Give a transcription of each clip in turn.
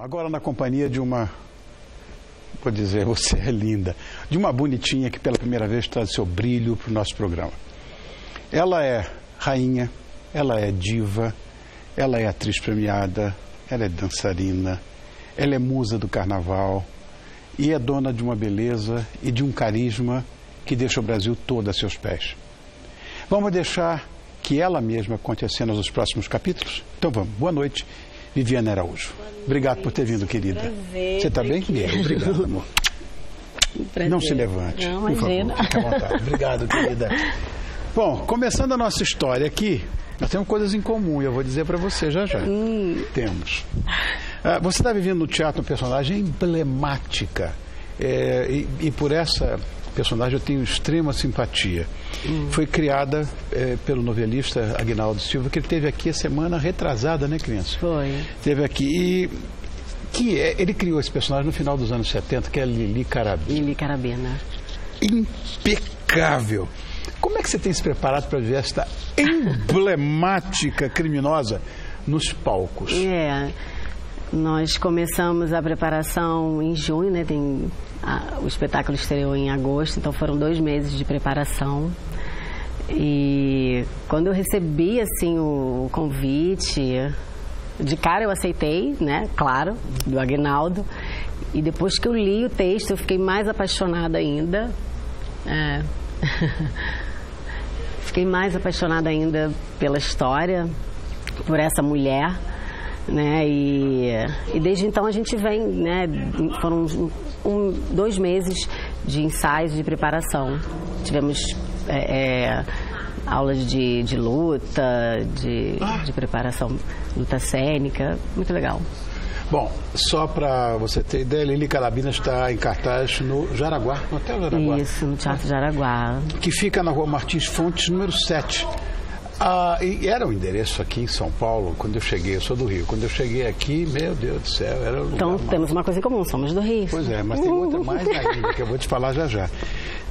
Agora na companhia de uma, vou dizer, você é linda, de uma bonitinha que pela primeira vez traz seu brilho para o nosso programa. Ela é rainha, ela é diva, ela é atriz premiada, ela é dançarina, ela é musa do carnaval e é dona de uma beleza e de um carisma que deixa o Brasil todo a seus pés. Vamos deixar que ela mesma conte as cenas dos próximos capítulos? Então vamos. Boa noite, Viviane Araújo. Obrigado por ter vindo, querida. Prazer, Você está bem? Bem, obrigado, amor. Prazer. Não se levante, Não, por imagina. favor. Fique à vontade. Obrigado, querida. Bom, começando a nossa história aqui, nós temos coisas em comum e eu vou dizer para você já já. Hum. Temos. Ah, você está vivendo no teatro uma personagem emblemática é, e, e por essa personagem eu tenho extrema simpatia. Hum. Foi criada é, pelo novelista Agnaldo Silva, que ele teve aqui a semana retrasada, né, criança? Foi. Teve aqui e que é, ele criou esse personagem no final dos anos 70, que é Lili Carabini. Lili Carabina. Impecável. Como é que você tem se preparado para ver esta emblemática criminosa nos palcos? É. Nós começamos a preparação em junho, né? Tem, a- o espetáculo estreou em agosto, então foram dois meses de preparação. E quando eu recebi assim o convite, de cara eu aceitei, né? Claro, do Agnaldo. E depois que eu li o texto, eu fiquei mais apaixonada ainda. É. Fiquei mais apaixonada ainda pela história, por essa mulher, né? E, e desde então a gente vem, né? Foram um, dois meses de ensaios de preparação. Tivemos é, é, aulas de, de luta, de, de preparação, luta cênica, muito legal. Bom, só para você ter ideia, Lili Carabina está em cartaz no Jaraguá, no Hotel Jaraguá, Isso, no Teatro de Araguá. que fica na rua Martins Fontes, número 7. Ah, e era o endereço aqui em São Paulo, quando eu cheguei, eu sou do Rio. Quando eu cheguei aqui, meu Deus do céu, era lugar Então temos uma coisa em comum, somos do Rio. Pois é, mas tem outra mais ainda, que eu vou te falar já já.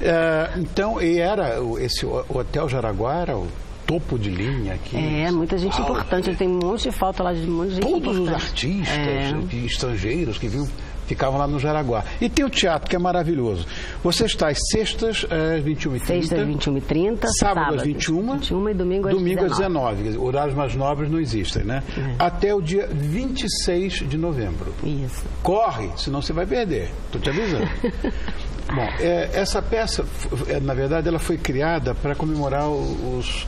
É, então, e era o- esse o- Hotel Jaraguá era o topo de linha aqui. É, muita gente Paulo, importante. Tem um monte de foto lá de um monte de gente Todos os importante. artistas É. estrangeiros que vinham, ficavam lá no Jaraguá. E tem o teatro, que é maravilhoso. Você está às sextas, às 21h30. Sexta às 21h30, Sábado às 21, 21 e domingo às domingo às 19. 19. Quer dizer, Horários mais nobres não existem, né? É. Até o dia 26 de novembro. Isso. Corre, senão você vai perder. Estou te avisando. Bom, é, essa peça, é, na verdade, ela foi criada para comemorar os,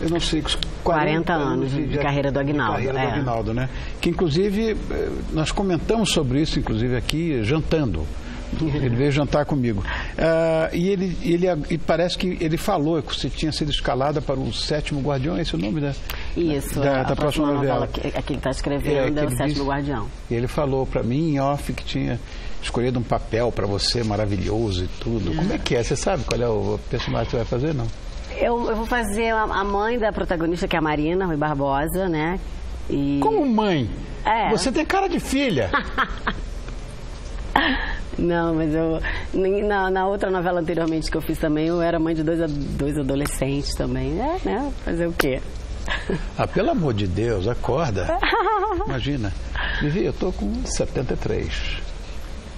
eu não sei, os 40 anos de carreira do Aguinaldo, de carreira é. do Aguinaldo, né? Que, inclusive, eh, nós comentamos sobre isso, inclusive, aqui, jantando. Ele veio jantar comigo. Ah, e ele, ele e parece que ele falou que você tinha sido escalada para o sétimo guardião, é esse o nome da, Isso. da, a da próxima novela? que, a que ele está É, escrevendo que é, o Sétimo disse- Guardião. E ele falou para mim em off que tinha escolhido um papel para você maravilhoso e tudo. Como é que é? Você sabe qual é o personagem que você vai fazer, não? Eu, eu vou fazer a, mãe da protagonista, que é a Marina Rui Barbosa, né? E... Como mãe? É. Você tem cara de filha. Não, mas eu. Na, na outra novela anteriormente que eu fiz também, eu era mãe de dois, dois adolescentes também. É, né? Fazer o quê? Ah, pelo amor de Deus, acorda. Imagina. Vivi, eu tô com 73.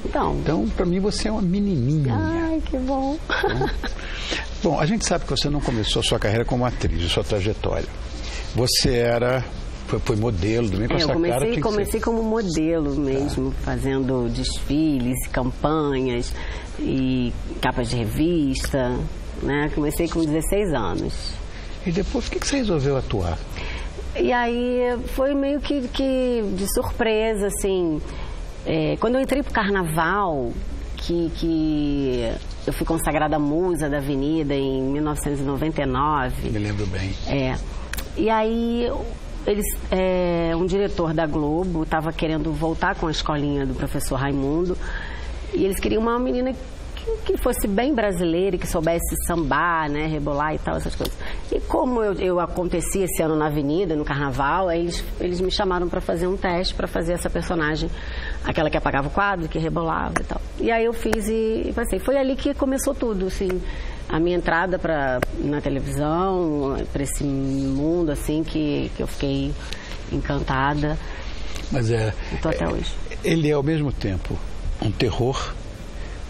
Então. Então, para mim, você é uma menininha. Ai, que bom. Bom, a gente sabe que você não começou a sua carreira como atriz, a sua trajetória. Você era, foi, foi modelo também com É, essa eu cara. comecei, que comecei como modelo mesmo, fazendo desfiles, campanhas e capas de revista. Né? Comecei com 16 anos. E depois, por que, que você resolveu atuar? E aí foi meio que, que de surpresa, assim. É, quando eu entrei pro carnaval, que, que eu fui consagrada musa da Avenida em 1999. Me lembro bem. É. E aí eles, é, um diretor da Globo estava querendo voltar com a escolinha do professor Raimundo e eles queriam uma menina que, fosse bem brasileira e que soubesse sambar, né, rebolar e tal, essas coisas. E como eu, eu aconteci esse ano na Avenida, no Carnaval, eles, eles me chamaram para fazer um teste para fazer essa personagem, aquela que apagava o quadro, que rebolava e tal. E aí eu fiz e, e passei. Foi ali que começou tudo, assim a minha entrada para na televisão, para esse mundo assim que, que eu fiquei encantada. Mas é. Estou até hoje. Ele é ao mesmo tempo um terror,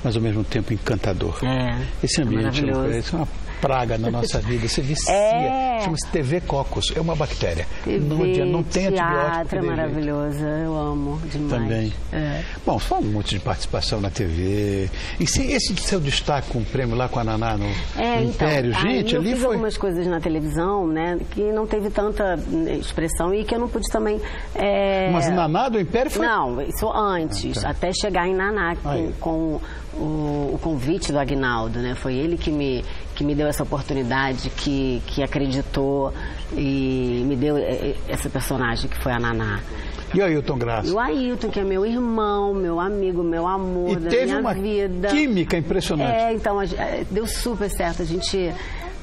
mas ao mesmo tempo encantador. É. Esse ambiente é, uma, é uma praga na nossa vida. Você vicia. É. Chama-se TV Cocos. É uma bactéria. TV, não, não tem teatro antibiótico. é maravilhoso. Eu amo demais. Também. É. Bom, fala um monte de participação na TV. E se, esse seu destaque com o prêmio lá com a Naná no, É, no então, Império, gente, eu ali fiz foi. algumas coisas na televisão, né, que não teve tanta né, expressão e que eu não pude também... é, Mas Naná do Império foi. Não, isso antes, Ah, tá. até chegar em Naná com, com o, o convite do Agnaldo, né? Foi ele que me, que me deu essa oportunidade, que, que acreditou e me deu essa personagem que foi a Naná. E o Ailton Graça. E o Ailton, que é meu irmão, meu amigo, meu amor E da teve minha uma vida. química impressionante. É, então, eh, deu super certo. A gente,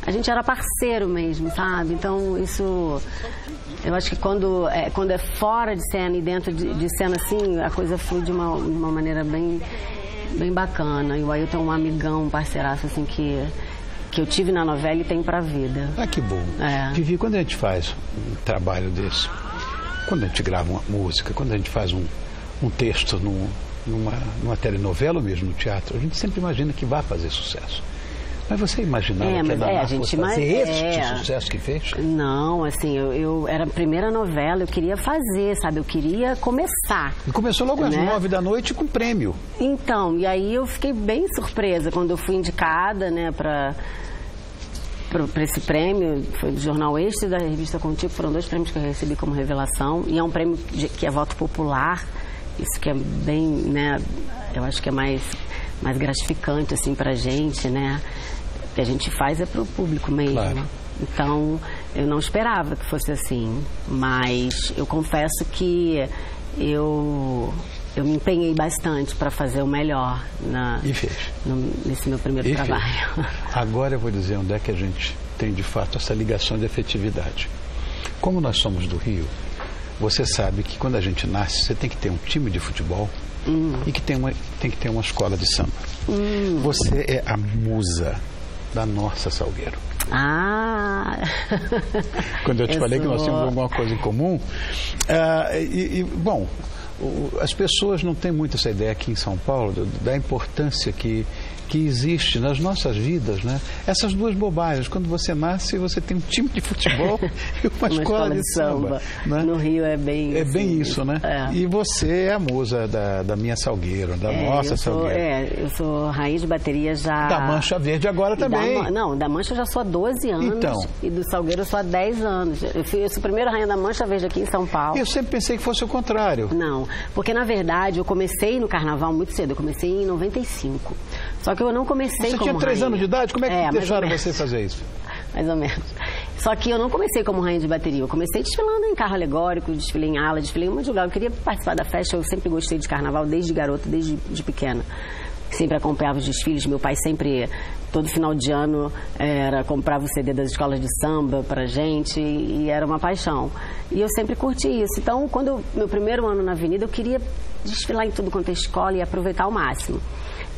a gente era parceiro mesmo, sabe? Então, isso... Eu acho que quando é, quando é fora de cena e dentro de, de cena, assim, a coisa flui de uma, de uma maneira bem, bem bacana. E o Ailton é um amigão, um parceiraço, assim, que, que eu tive na novela e tenho pra vida. Ah, que bom. É. Vivi, quando a gente faz um trabalho desse, quando a gente grava uma música, quando a gente faz um, um texto num- numa, numa telenovela ou mesmo no teatro, a gente sempre imagina que vai fazer sucesso. Mas você imaginava É, que a mas é, a gente fazer esse é. sucesso que fez? Não, assim, eu, eu era a primeira novela, eu queria fazer, sabe? Eu queria começar. E começou logo às Né? nove da noite com prêmio. Então, e aí eu fiquei bem surpresa quando eu fui indicada, né, para para esse prêmio, foi do Jornal Extra e da Revista Contigo, foram dois prêmios que eu recebi como revelação, e é um prêmio de- que é voto popular, isso que é bem, né, eu acho que é mais, mais gratificante, assim, pra gente, né, o que a gente faz é pro público mesmo. Claro. Então, eu não esperava que fosse assim, mas eu confesso que eu, eu me empenhei bastante para fazer o melhor na, fez. no- nesse meu primeiro E fez. trabalho. Agora eu vou dizer onde é que a gente tem de fato essa ligação de afetividade. Como nós somos do Rio, você sabe que quando a gente nasce, você tem que ter um time de futebol e que tem, uma, tem que ter uma escola de samba. Você é a musa da nossa Salgueiro. Ah! Quando eu te falei que nós tínhamos alguma coisa em comum. ah, e, e, bom, as pessoas não têm muito essa ideia aqui em São Paulo da importância que, que existe nas nossas vidas, né? Essas duas bobagens. Quando você nasce, você tem um time de futebol e uma, Uma escola, de samba. né? No Rio é bem É assim, bem isso, né? É. E você é a musa da, da minha Salgueiro, da É, nossa sou, Salgueiro. é, eu sou raiz de bateria já. Da Mancha Verde agora da também. Ma- não, da Mancha eu já sou há 12 anos. Então. E do Salgueiro eu sou há 10 anos. Eu fui eu a primeira rainha da Mancha Verde aqui em São Paulo. Eu sempre pensei que fosse o contrário. Não, porque na verdade eu comecei no carnaval muito cedo, eu comecei em 95. Só que eu não comecei Você como tinha três rainha. anos de idade? Como é que ou deixaram você fazer isso? Mais ou menos. Só que eu não comecei como rainha de bateria, eu comecei desfilando em carro alegórico, desfilei em ala, desfilei em um monte de lugar. Eu queria participar da festa, eu sempre gostei de carnaval desde garota, desde de pequena. Sempre acompanhava os desfiles, meu pai sempre, todo final de ano, era comprava o CD das escolas de samba pra gente e era uma paixão. E eu sempre curti isso. Então, quando eu, meu primeiro ano na avenida, eu queria desfilar em tudo quanto é escola e aproveitar ao máximo.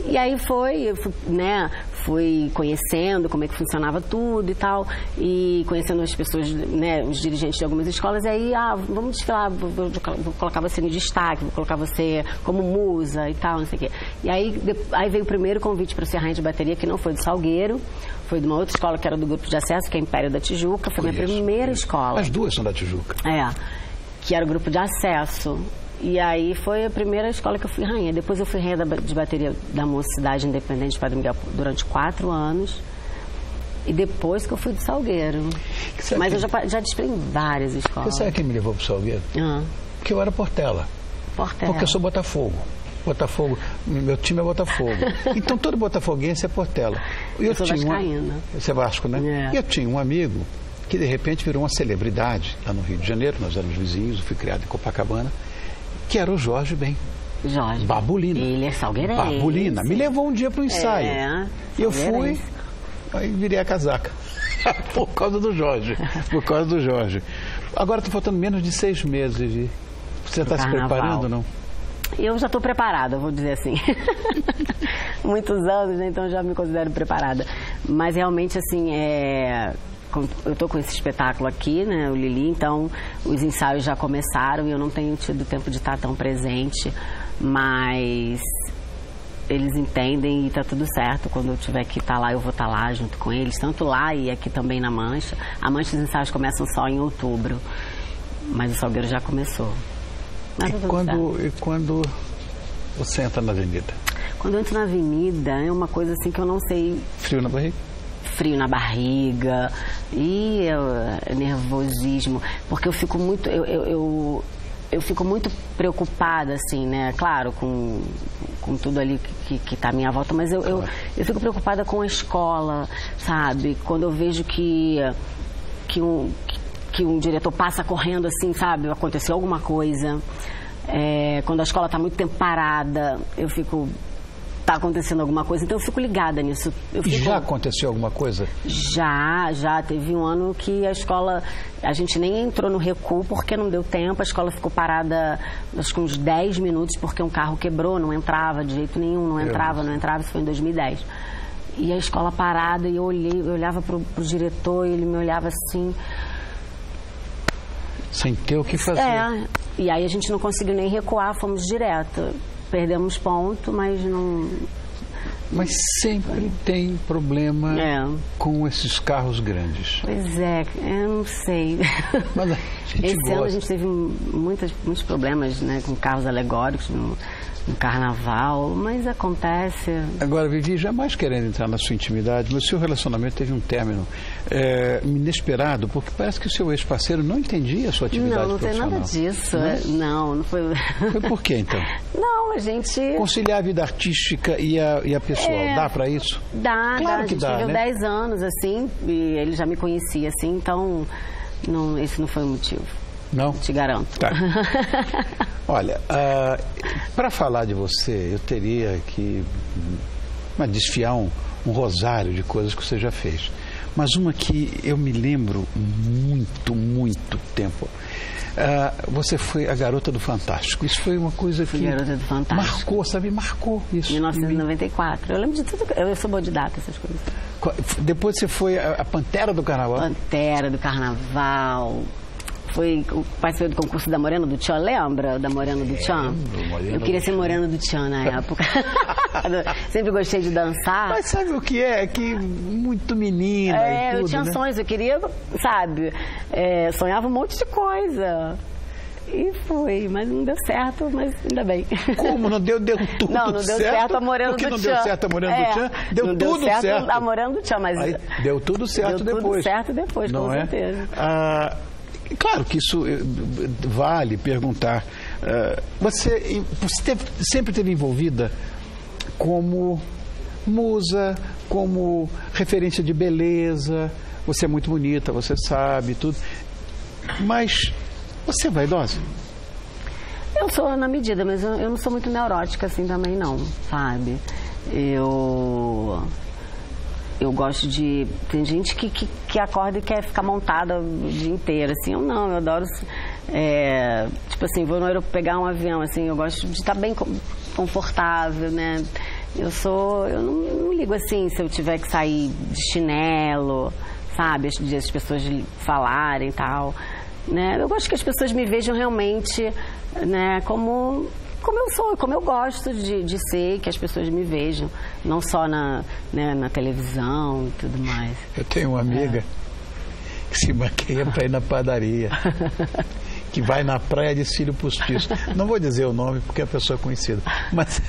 E aí foi, fui, né, fui conhecendo como é que funcionava tudo e tal, e conhecendo as pessoas, né, os dirigentes de algumas escolas, e aí, ah, vamos desfilar, vou, vou- vou colocar você no destaque, vou colocar você como musa e tal, não sei o quê. E aí, aí veio o primeiro convite para ser rainha de bateria, que não foi do Salgueiro, foi de uma outra escola que era do grupo de acesso, que é Império da Tijuca, foi minha primeira escola. As duas são da Tijuca. É, que era o grupo de acesso. E aí foi a primeira escola que eu fui rainha. Depois eu fui rainha de bateria da Mocidade Independente de Padre Miguel durante quatro anos. E depois que eu fui do Salgueiro. Mas que- eu já, já desfilei em várias escolas. Você sabe quem me levou para o Salgueiro? Ah, Porque eu era Portela. Portela. Porque eu sou Botafogo. Botafogo, meu time é Botafogo. Então todo botafoguense é Portela. E Eu sou tinha vascaína. Você é Vasco, né? É. E eu tinha um amigo que de repente virou uma celebridade lá no Rio de Janeiro, nós éramos vizinhos, eu fui criado em Copacabana, que era o Jorge Ben. Jorge. Babulina. Ele é salgueirense. Babulina. Me levou um dia para o ensaio. É, e eu fui, salgueirense. aí virei a casaca. por causa do Jorge. Por causa do Jorge. Agora está faltando menos de seis meses. Você está se preparando, não? Eu já estou preparada, vou dizer assim. Muitos anos, né? então já me considero preparada. Mas realmente, assim, é... eu estou com esse espetáculo aqui, né, o Lili, então os ensaios já começaram e eu não tenho tido tempo de estar tão presente, mas eles entendem e está tudo certo. Quando eu tiver que estar tá lá, eu vou estar tá lá junto com eles, tanto lá e aqui também na Mancha. A Mancha os ensaios começam só em outubro, mas o Salgueiro já começou. Mas e, quando, e quando você entra na avenida? Quando eu entro na avenida, é uma coisa assim que eu não sei. Frio na barriga? Frio na barriga e uh, nervosismo, porque eu fico muito. eu, eu, eu eu fico muito preocupada, assim, né? Claro, com, com tudo ali que, que tá à minha volta, mas eu, eu, eu fico preocupada com a escola, sabe? Quando eu vejo que, que, um, que um diretor passa correndo, assim, sabe? Aconteceu alguma coisa. É, quando a escola está muito tempo parada, eu fico está acontecendo alguma coisa. Então eu fico ligada nisso. Fico... Já aconteceu alguma coisa? Já, já. Teve um ano que a escola, a gente nem entrou no recuo porque não deu tempo. A escola ficou parada acho que uns 10 minutos porque um carro quebrou, não entrava de jeito nenhum, não entrava, não entrava. Isso foi em 2010. E a escola parada e eu olhei, eu olhava para o diretor e ele me olhava assim sem ter o que fazer. É, e aí a gente não conseguiu nem recuar, fomos direto perdemos ponto, mas não. Mas sempre tem problema é. com esses carros grandes. Pois é, eu não sei. Esse gosta. ano a gente teve muitas, muitos problemas né, com carros alegóricos. No, no carnaval, mas acontece. Agora, Vivi, jamais querendo entrar na sua intimidade, mas o seu relacionamento teve um término é, inesperado, porque parece que o seu ex-parceiro não entendia a sua atividade Não, não tem nada disso. Não, é? não, não foi. Foi por quê, então? Não, a gente. Conciliar a vida artística e a, e a pessoal, é... dá para isso? Dá, claro dá. que dá. Viveu né? 10 anos, assim, e ele já me conhecia, assim, então não, esse não foi o motivo. Não? Te garanto. Tá. Olha, uh, ah, para falar de você, eu teria que uma, desfiar um, um rosário de coisas que você já fez. Mas uma que eu me lembro muito, muito tempo. Uh, você foi a garota do Fantástico. Isso foi uma coisa que. garota do Fantástico. Marcou, sabe? Marcou isso. 1994. Eu lembro de tudo. Eu sou boa de data, essas coisas. Depois você foi a, a Pantera do Carnaval? Pantera do Carnaval foi participei do concurso da Morena do Tchan, lembra da Morena do Tchan? Eu queria ser Morena do Tchan na época. Sempre gostei de dançar. Mas sabe o que é? Que muito menina é, e tudo, eu tinha né? sonhos, eu queria, sabe, é, sonhava um monte de coisa. E foi, mas não deu certo, mas ainda bem. Como? Não deu, deu tudo Não, não deu certo, certo a Morena do Tchan. não deu certo a Morena é, do Tchan? Deu não tudo deu certo. certo. a Morena do Tchan, mas... Aí, deu tudo certo deu depois. Deu tudo certo depois, não com é? certeza. Ah, Claro que isso eh, vale perguntar. Uh, você, sempre teve envolvida como musa, como referência de beleza. Você é muito bonita, você sabe tudo. Mas você é vaidosa? Eu sou na medida, mas eu, eu não sou muito neurótica assim também não, sabe? Eu eu gosto de. Tem gente que, que, que, acorda e quer ficar montada o dia inteiro, assim. Eu não, eu adoro. É, tipo assim, vou no aeroporto pegar um avião, assim, eu gosto de estar bem confortável, né? Eu sou. Eu não, não ligo assim se eu tiver que sair de chinelo, sabe? As, as pessoas falarem e tal. Né? Eu gosto que as pessoas me vejam realmente né, como como eu sou, como eu gosto de, de ser, que as pessoas me vejam, não só na, né, na televisão e tudo mais. Eu tenho uma amiga é. que se maqueia para ir na padaria. que vai na praia de Cílio Postiço. Não vou dizer o nome porque a pessoa é conhecida, mas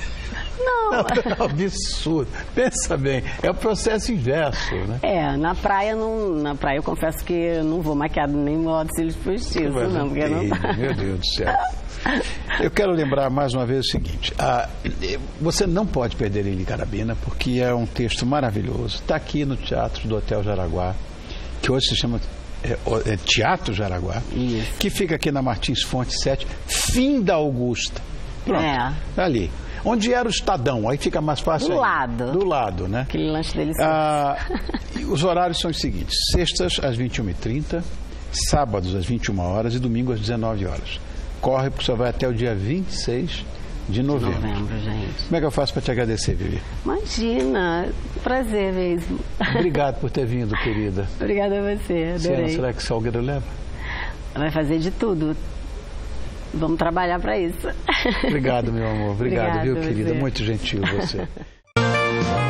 não. não. É um absurdo. Pensa bem, é o processo inverso, né? É, na praia não, na praia eu confesso que eu não vou maquiado nem modo cílios postiços, não, porque não. Meu Deus do céu. Eu quero lembrar mais uma vez o seguinte: ah, você não pode perder Lili Carabina, porque é um texto maravilhoso. Está aqui no Teatro do Hotel Jaraguá, que hoje se chama é, é Teatro Jaraguá, Isso. que fica aqui na Martins Fonte 7, fim da Augusta. Pronto, é. ali. Onde era o Estadão, aí fica mais fácil. Do aí. lado. Do lado, né? Aquele lanche delicioso. Ah, os horários são os seguintes: sextas às 21h30, sábados às 21 horas e domingo às 19 horas corre porque só vai até o dia 26 de novembro. De novembro, gente. Como é que eu faço para te agradecer, Vivi? Imagina, prazer mesmo. Obrigado por ter vindo, querida. Obrigada a você, adorei. será que Salgueiro leva? Vai fazer de tudo. Vamos trabalhar para isso. Obrigado, meu amor. Obrigado, Obrigado, viu, querida? Muito gentil você.